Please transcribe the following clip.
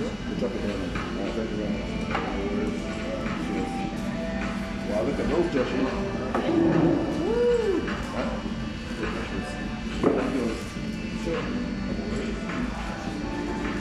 Good job. Uh, thank you wow, look at those dishes. Woo! Huh? Good. Sure.